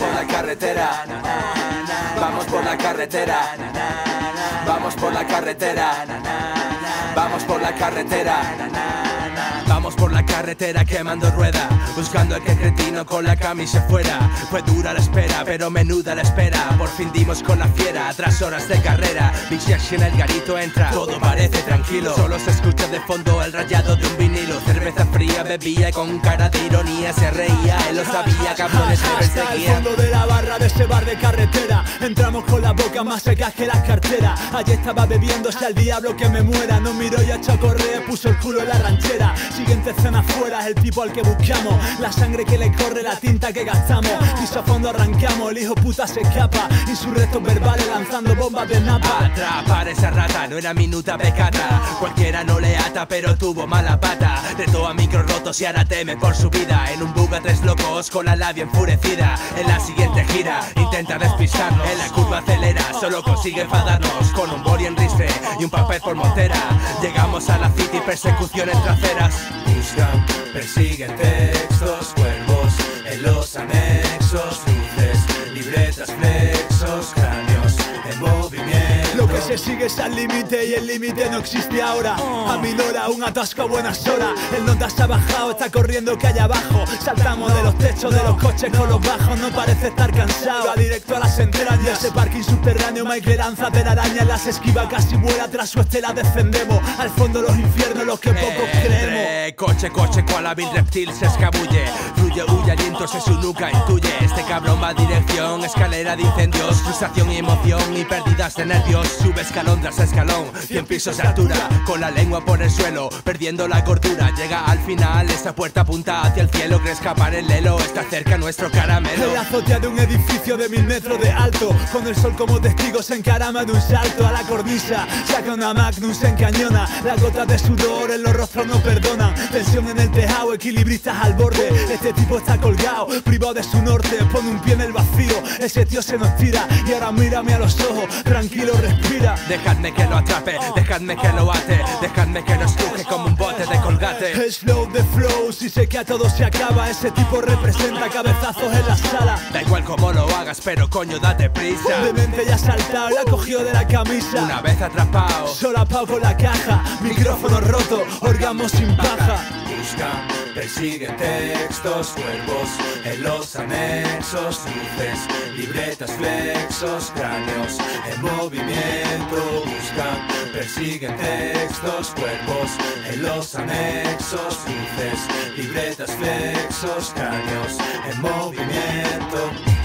por la carretera. Vamos por la carretera. Vamos por la carretera. Vamos por la carretera. Vamos por la carretera quemando rueda Buscando a que cretino con la camisa fuera. Fue dura la espera, pero menuda la espera. Por fin dimos con la fiera, tras horas de carrera. Big en el garito entra, todo parece tranquilo. Solo se escucha de fondo el rayado de un vinilo. Cerveza fría bebía y con cara de ironía. Se reía Él lo sabía, cabrones se perseguían. Hasta el fondo de la barra de ese bar de carretera. Entramos con la boca más seca que las carteras Allí estaba bebiéndose al diablo que me muera. No miró y a correr, puso el culo en la ranchera Siguiente escena fuera, el tipo al que buscamos. La sangre que le corre, la tinta que gastamos. Piso a fondo arrancamos, el hijo puta se escapa. Y sus restos verbales lanzando bombas de napa. Atrapar esa rata, no era minuta pecata Cualquiera no le ata, pero tuvo mala pata. Retó a micro rotos y ahora teme por su vida. En un bug a tres locos con la labia enfurecida. En la siguiente gira, intenta despistarnos En la curva acelera, solo consigue enfadarnos. Con un boli en y un papel por montera. Llegamos a la city, persecuciones traseras Buscan, persiguen textos, cuervos en los anexos, se sigue es al límite y el límite no existe ahora. A mi hora, un atasco a buenas horas. El notas ha bajado, está corriendo que allá abajo. Saltamos de los techos de los coches con los bajos. No parece estar cansado. Va directo a las entrañas. Ese parking subterráneo, Mike lanza de la araña. Las esquiva casi vuela tras su estela. Defendemos al fondo los infiernos, los que pocos creemos. Coche, coche, cual hábil reptil se escabulle Fluye, huye, alientos en su nuca intuye Este cabrón va dirección, escalera de incendios Frustración y emoción y pérdidas de nervios Sube escalón tras escalón, cien pisos de altura Con la lengua por el suelo, perdiendo la cordura. Llega al final, esta puerta apunta hacia el cielo Cree escapar el lelo, está cerca nuestro caramelo. La azotea de un edificio de mil metros de alto Con el sol como testigo se encarama de un salto a la cornisa. Saca una magnum, se encañona La gota de sudor en los rostros no perdonan Tensión en el tejado, equilibristas al borde Este tipo está colgado, privado de su norte Pone un pie en el vacío, ese tío se nos tira Y ahora mírame a los ojos, tranquilo respira Dejadme que lo atrape, dejadme que lo ate Dejadme que lo estruje como un bote de colgate. Slow the flow, si sé que a todo se acaba Ese tipo representa cabezazos en la sala. Da igual cómo lo hagas, pero coño date prisa. De mente ya saltado, la cogió de la camisa. Una vez atrapado, solapado con la caja Micrófono roto, orgamo sin paja Buscan, persiguen textos, cuervos en los anexos, luces, libretas, flexos, cráneos en movimiento. Buscan, persiguen textos, cuervos en los anexos, luces, libretas, flexos, cráneos en movimiento.